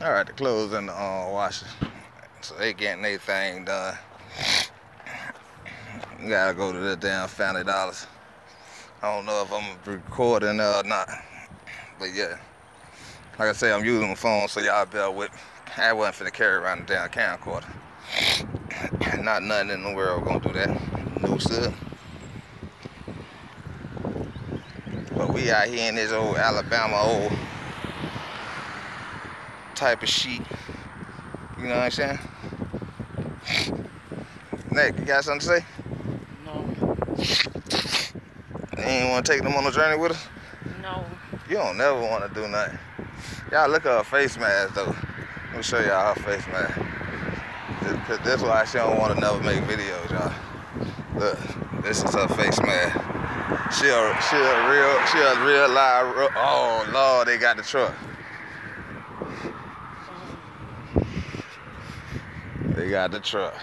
All right, the clothes in the uh, washer. So they getting their thing done. Gotta go to the damn Family Dollars. I don't know if I'm recording or not. But yeah. Like I say, I'm using the phone, so y'all bear with. I wasn't finna carry around the damn camcorder. Not nothing in the world gonna do that. No sir. But we out here in this old Alabama old type of sheet. You know what I'm saying? Nick, you got something to say? No, You ain't wanna take them on a journey with us? no. You don't never wanna do nothing. Y'all look at her face mask though. Let me show y'all her face mask. This- Cause that's why she don't wanna never make videos, y'all. Look, this is her face mask. She a, she a real, she a real live, oh Lord, they got the truck. They got the truck.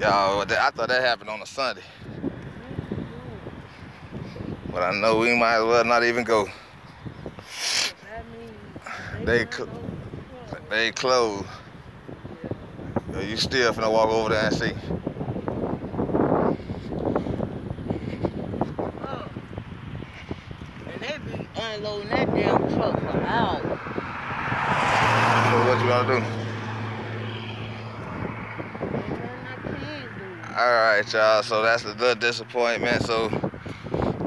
Y'all, I thought that happened on a Sunday. But I know we might as well not even go. They done cl- over the truck. They closed. So you still finna walk over there and see. Oh. And they be unloading that damn truck for hours. So what you gonna do? Alright, y'all. So that's little disappointment. So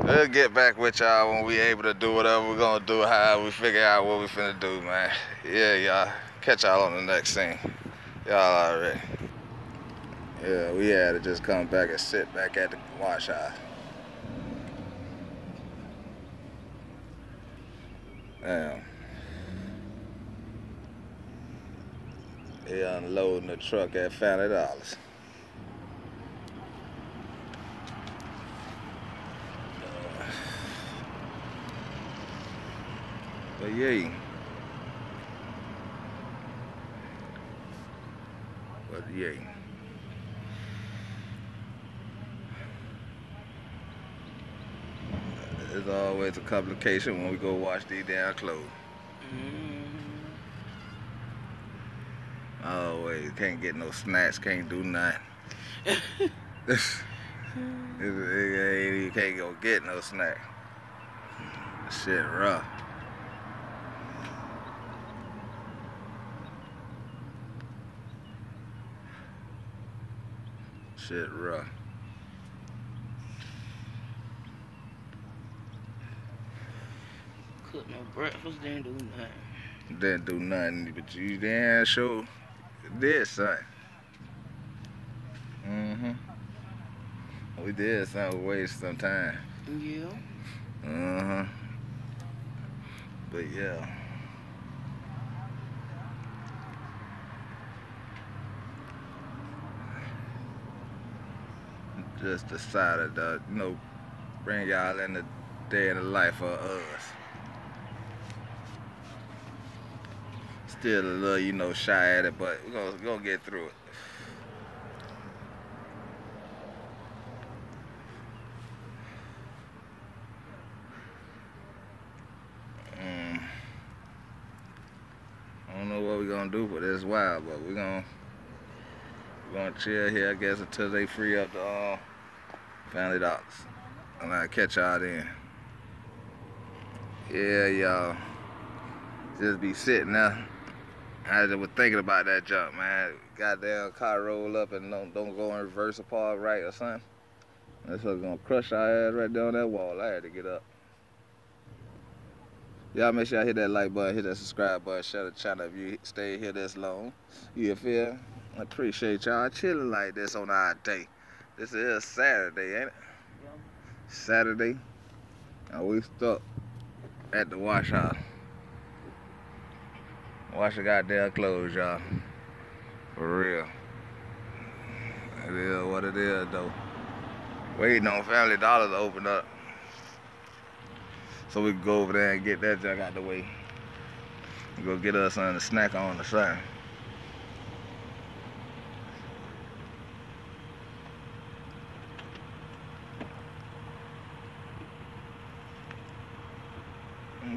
we'll get back with y'all when we able to do whatever we're gonna do, how we figure out what we finna do, man. Yeah, y'all. Catch y'all on the next scene. Y'all already. Yeah, we had to just come back and sit back at the wash house. Damn. They unloading the truck at Family Dollars. But yeah. But yeah. There's always a complication when we go wash these damn clothes. Mm. Always can't get no snacks, can't do nothing. You can't go get no snack. Shit rough. Shit rough. Cook no breakfast, didn't do nothing. Didn't do nothing, but you damn sure did something. Mm-hmm. We did something, waste some time. Yeah. Uh-huh. But yeah. Just decided to, you know, bring y'all in the day in the life of us. Still a little, you know, shy at it, but we're gonna, we're gonna get through it. Mm. I don't know what we're gonna do for this while, but we're gonna we're gonna chill here, I guess, until they free up the uh, family dollars, and I'll catch y'all then. Yeah, y'all, just be sitting there. I just was thinking about that jump, man. Goddamn car roll up and don't don't go in reverse apart right or something. That's what's gonna crush our ass right down that wall. I had to get up. Y'all make sure y'all hit that like button, hit that subscribe button, share the channel if you stay here this long. You feel? I appreciate y'all chilling like this on our day. This is Saturday, ain't it? Saturday. And we stuck at the wash house. Wash the goddamn clothes, y'all. For real. It is what it is, though. Waiting on Family Dollar to open up. So we can go over there and get that junk out the way. Go get us something to snack on the side.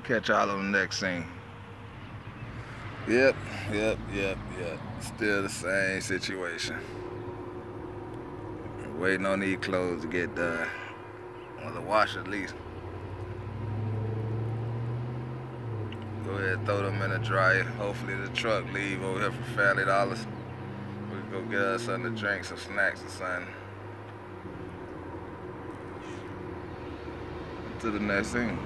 Catch y'all on the next scene. Yep, yep, yep, yep. Still the same situation. Waiting on these clothes to get done. Well, the wash at least. Go ahead throw them in the dryer. Hopefully the truck leave over here for Family Dollars. We can go get us something to drink, some snacks or something. To the next thing.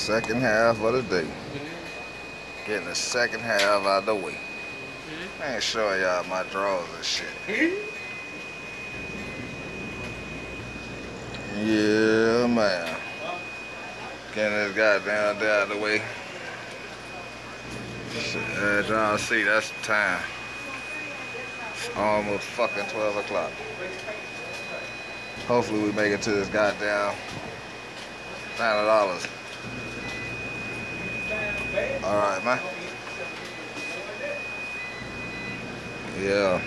Second half of the day. Mm-hmm. Getting the second half out of the way. Mm-hmm. I ain't showing y'all my drawers and shit. Mm-hmm. Yeah, man. Getting this goddamn day out of the way. Shit, As y'all see, that's the time. It's almost fucking 12 o'clock. Hopefully we make it to this goddamn $90. All right, man. Yeah.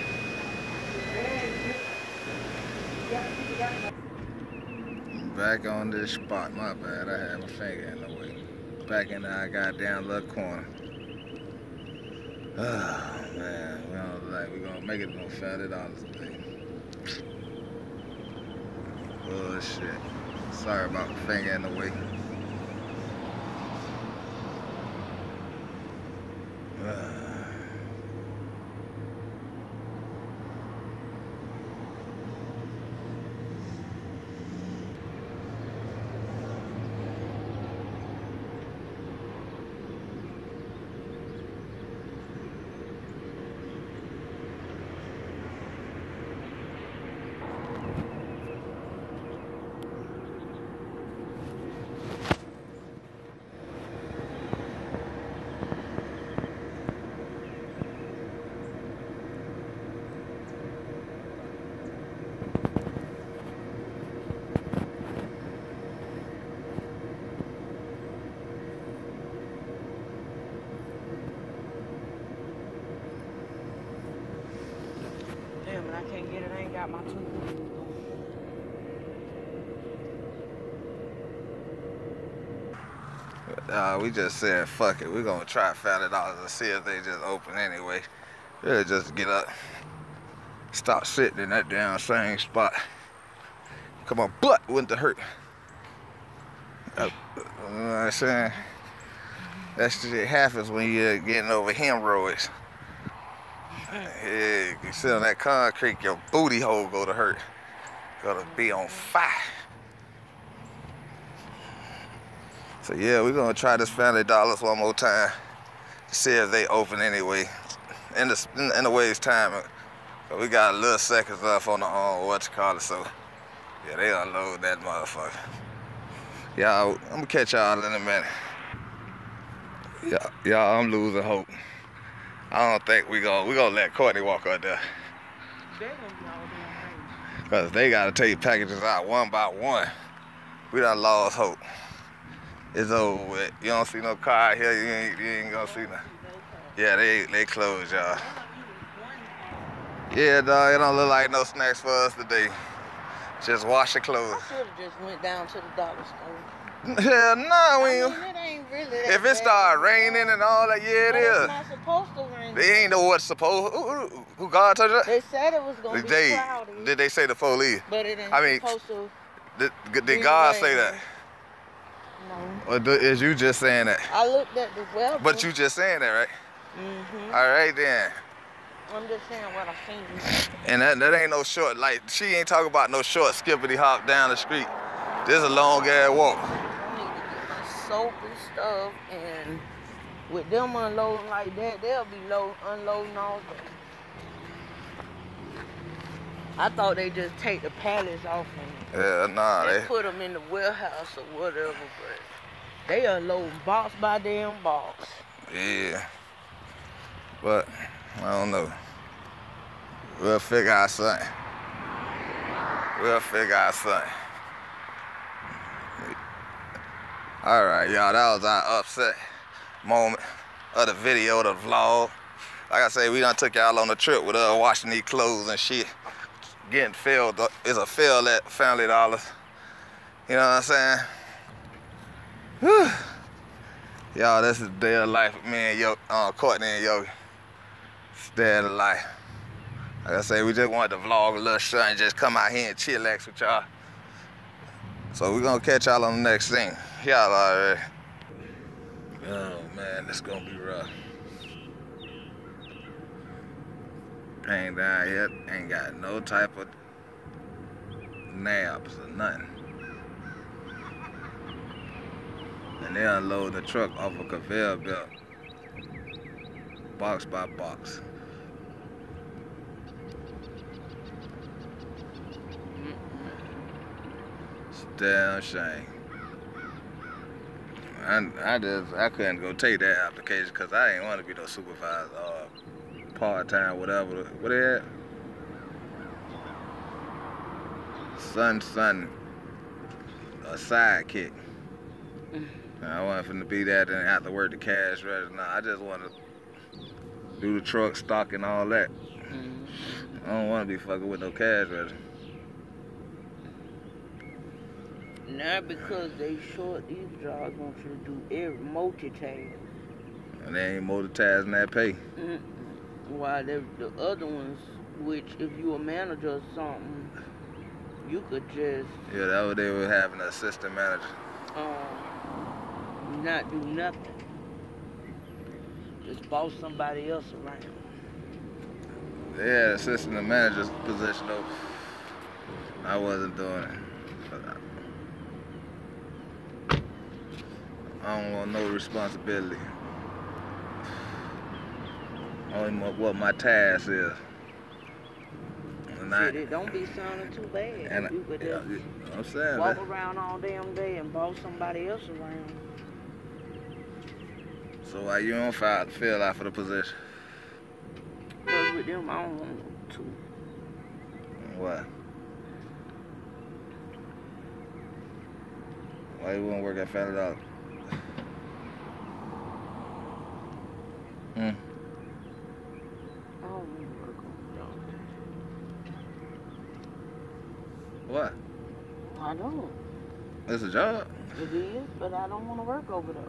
Back on this spot. My bad. I had my finger in the way. Back in our goddamn little corner. Oh, man. We don't like we're to make it no $50 today. Bullshit. Sorry about my finger in the way. Damn it, I can't get it. I ain't got my two. We just said, fuck it. We're gonna try Family Dollars and see if they just open anyway. Yeah, just get up. Stop sitting in that damn same spot. Come on, butt went to hurt. Uh, you know what I'm saying? That shit happens when you're getting over hemorrhoids. Yeah, you sit on that concrete, your booty hole go to hurt. Gonna be on fire. So yeah, we're gonna try this Family Dollars one more time see if they open anyway. In the in, in the way's time, uh, but we got a little seconds left on the on what you call it. So yeah, they unload that motherfucker. Y'all, I'm gonna catch y'all in a minute. Yeah, y'all, I'm losing hope. I don't think we gonna we gonna let Courtney walk out there. They're gonna be all damn crazy. Cause they gotta take packages out one by one. We done lost hope. It's over with. You don't see no car out here, you ain't, you ain't gonna see no. Yeah, they they closed, y'all. Yeah, dog, it don't look like no snacks for us today. Just wash your clothes. I should have just went down to the dollar store. Hell no, we I mean, it ain't really that If it bad. start raining and all that, yeah, it It's is. not supposed to rain. They ain't know what's supposed. Who, who, God told you that? They said it was gonna be They cloudy, did they say the police? but it ain't I mean, supposed to. Did, did God say that? No. Or do, is you just saying that? I looked at the weather. But you just saying that, right? hmm All right then. I'm just saying what I seen. And that, that ain't no short. Like she ain't talking about no short skippity hop down the street. This is a long ass walk. I need to get my soap and stuff, and with them unloading like that, they'll be load, unloading all day. I thought they just take the pallets off and Yeah, nah, they they. put them in the warehouse or whatever, but they unload box by damn box. Yeah. But I don't know. We'll figure out something. We'll figure out something. All right, y'all. That was our upset. moment of the video, the vlog. Like I say, we done took y'all on a trip with us, washing these clothes and shit. Getting filled is a fill at Family Dollars. You know what I'm saying? Y'all, this is day of life and yo, uh, Courtney and Yogi. It's day of life. Like I say, we just wanted to vlog a little shit and just come out here and chillax with y'all. So we're gonna catch y'all on the next thing. Y'all already. Oh man, this gonna be rough. Pain down here ain't got no type of naps or nothing. And they unload the truck off a conveyor belt, box by box. A damn shame. I, I just I couldn't go take that application because I ain't want to be no supervisor or part time whatever. What they at? Son, son, a sidekick. I wasn't finna be that and have to work the cash register. Nah, I just want to do the truck stock and all that. Mhm. I don't want to be fucking with no cash register. Not because they short these jobs want you to do every multitask. And they ain't multitasking that pay. Mm-mm. While the, the other ones, which if you a manager or something, you could just Yeah, that what they were having an assistant manager. um, not do nothing. Just boss somebody else around. Had assistant manager's position though. I wasn't doing it. I don't want no responsibility. Only mo- what my task is. And I, don't be sounding too bad. and if you could yeah, just I'm saying walk around all damn day and boss somebody else around. So why you don't file, fill out for the position? Cause with them, I don't want to. Why? Why you wouldn't work at Family Dollar? Hmm. I don't want to work on What? them. I don't. It's a job. It is, but I don't want to work over there.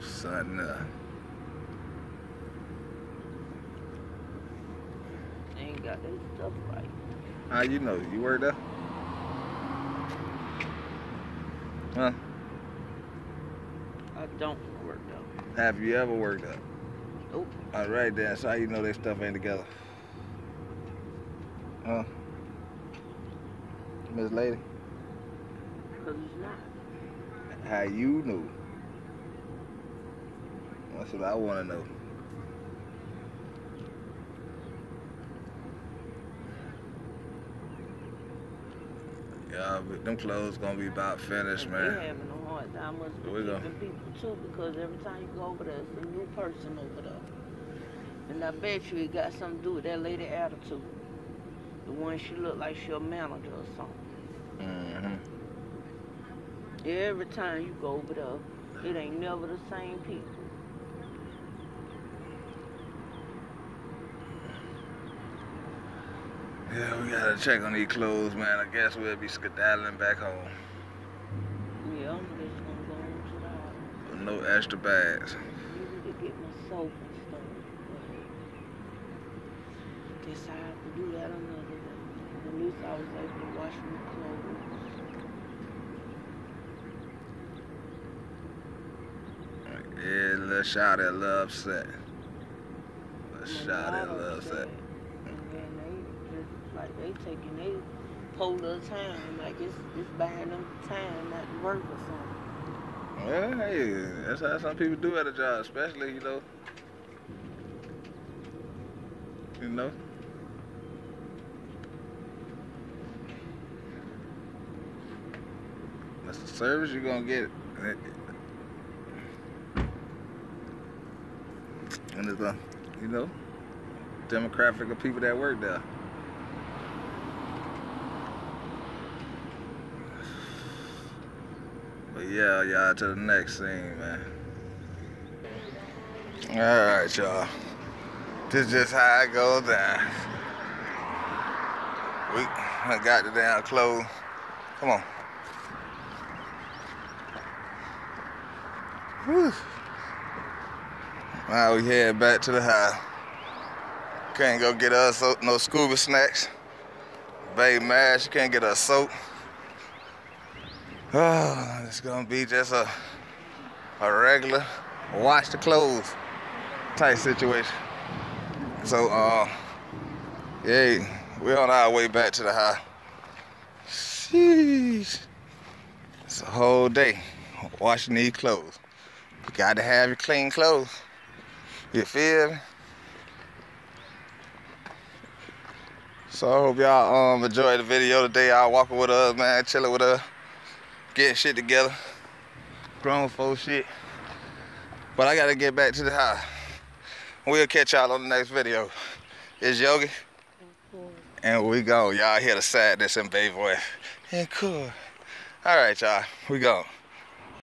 Son, uh, They ain't got their stuff right. how you know? You work there? Huh? I don't work there. Have you ever worked there? Nope. All right then. So how you know their stuff ain't together? Huh? Miss Lady? Because it's not. How you knew? That's what I want to know. Yeah, but them clothes gonna be about finished, man. They having a hard time must be we go. people too because every time you go over there, it's a new person over there. And I bet you it got something to do with that lady attitude. The one she look like she a manager or something. Mm-hmm. Every time you go over there, it ain't never the same people. Yeah, we gotta check on these clothes, man. I guess we'll be skedaddling back home. Yeah, I'm just gonna go the with No extra bags. Usually to get my soap and stuff. But guess I have to do that another day. At least I was able to wash my clothes. Yeah, little shot at love upset. Little shot at love upset. And then they just like they taking they polar time like it's it's buying them time not to work or something. Well, hey, that's how some people do at a job, especially, you know. You know? That's the service you're gonna get. And it's a, you know, demographic of people that work there. Yeah, y'all to the next scene, man. Alright, y'all. This is just how it goes down. We got the damn clothes. Come on. Whew. Now we head back to the house. Can't go get us no scuba snacks. Baby mash, you can't get us soap. Oh, it's gonna be just a a regular wash the clothes type situation. So uh yeah, we're on our way back to the house. Sheesh. It's a whole day washing these clothes. You gotta have your clean clothes. You feel me? So I hope y'all um enjoyed the video today. Y'all walking with us, man, chilling with us, getting shit together. Grown folks shit. But I gotta get back to the house. We'll catch y'all on the next video. It's Yogi. And we go. Y'all hear the sadness in Bay voice. And cool. All right, y'all. We go.